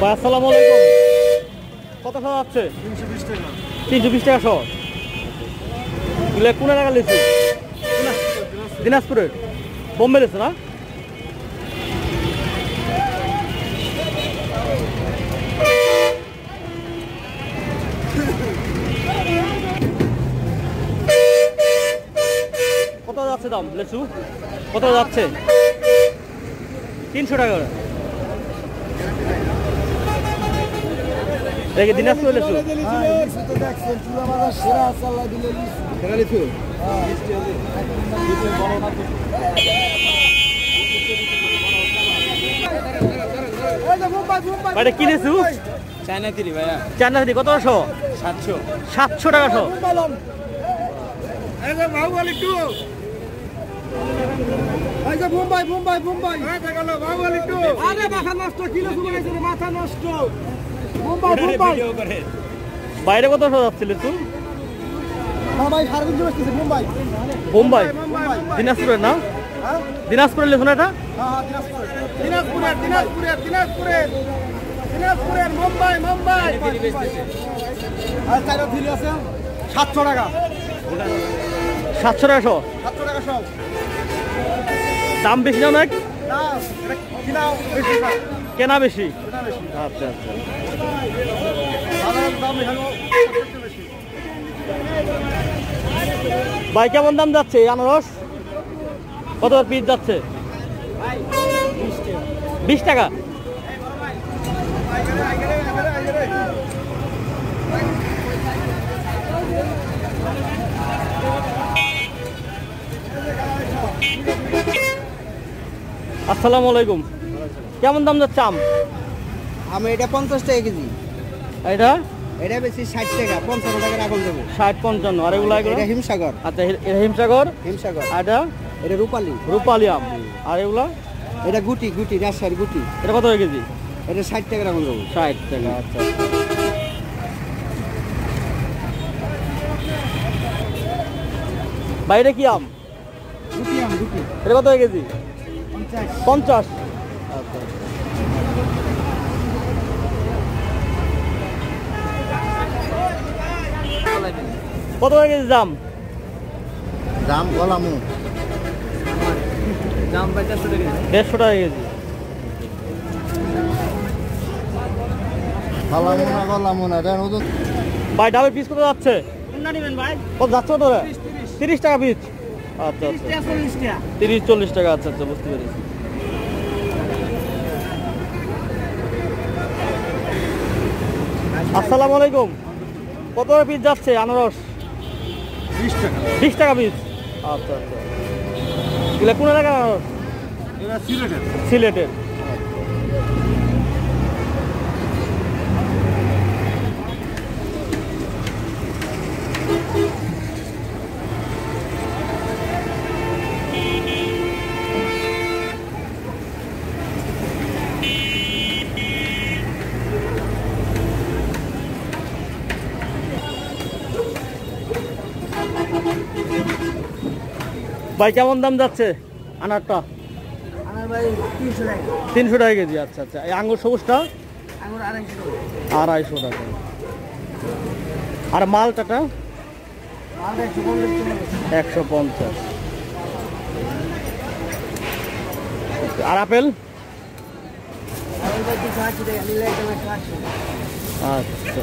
ভাই, আসসালামু আলাইকুম। কত খাওয়া যাচ্ছে তিনশো বিশ টাকা। শো এগুলো কোন টাকা লিচু দিনাজপুরের। বোম্বে লিচু না? কত যাচ্ছে দাম লিচু কত যাচ্ছে? তিনশো টাকা দেখি দিনাজপুর লিচু এটা কি লিচু চায়না তিরি ভাইয়া। চান্না কত শো? সাতশো। সাতশো টাকা শো। মুম্বাই মুম্বাই মুম্বাই আরে মাথা নষ্ট কিলো মাথা নষ্ট। বাইরে কত শো যাচ্ছে লিচু মুম্বাই মুম্বাই বোম্বাই। মুম্বাই দিনাজপুরের না? হ্যাঁ? দিনাজপুরের এটা? হ্যাঁ দিনাজপুরের। দিনাজপুরের দিনাজপুরের দিনাজপুরের। মুম্বাই মুম্বাই আর চাইরা আছে। সাতশো টাকা। সাতশো টাকা শো সাতশো টাকা সব দাম বেশি না বেশি। কেনা বেশি? বেশি। আচ্ছা আচ্ছা সাধারণ দাম এখানে সবচেয়ে বেশি ভাই, কেমন দাম যাচ্ছে আনারস? কত পিস যাচ্ছে? বিশ টাকা। আসসালামু আলাইকুম। কেমন দাম যাচ্ছে আম? আমি এটা পঞ্চাশ টাকা কেজি। এটা এটা বেশি ষাট টাকা পঞ্চান্ন টাকা রাখুন দেবো। ষাট পঞ্চান্ন। আর এগুলো এগুলো? এটা হিমসাগর। আচ্ছা এটা হিমসাগর? হিমসাগর। এটা? এটা রূপালী। রূপালি আম। আর এগুলো? এটা গুটি গুটি রাজশাহীর গুটি। এটা কত হয়ে কেজি? এটা ষাট টাকা রাখুন দেবো। ষাট টাকা আচ্ছা। বাইরে কি আম? গুটি আম গুটি। এটা কত হয়ে কেজি? পঞ্চাশ। পঞ্চাশ। আচ্ছা। কত হয়ে কেজি দাম? দাম দাম দেড়শো টাকা কেজি। ভাই ডাবের পিস কত যাচ্ছে? কত যাচ্ছে কত তিরিশ টাকা পিস। আচ্ছা আচ্ছা। তিরিশ চল্লিশ টাকা। আচ্ছা আচ্ছা বুঝতে পেরেছি। আসসালামু আলাইকুম। কত পিস যাচ্ছে আনারস? বিশ টাকা। পিস? আচ্ছা আচ্ছা। এগুলো কোন এলাকার? এটা সিলেটের। সিলেটের। ভাই কেমন দাম যাচ্ছে আনারটা? ভাই তিনশো টাকা কেজি। আচ্ছা আচ্ছা। এই আঙ্গুর সবুজটা? আড়াইশো টাকা। আর মালটাটা? একশো পঞ্চাশ আর আপেল? আচ্ছা।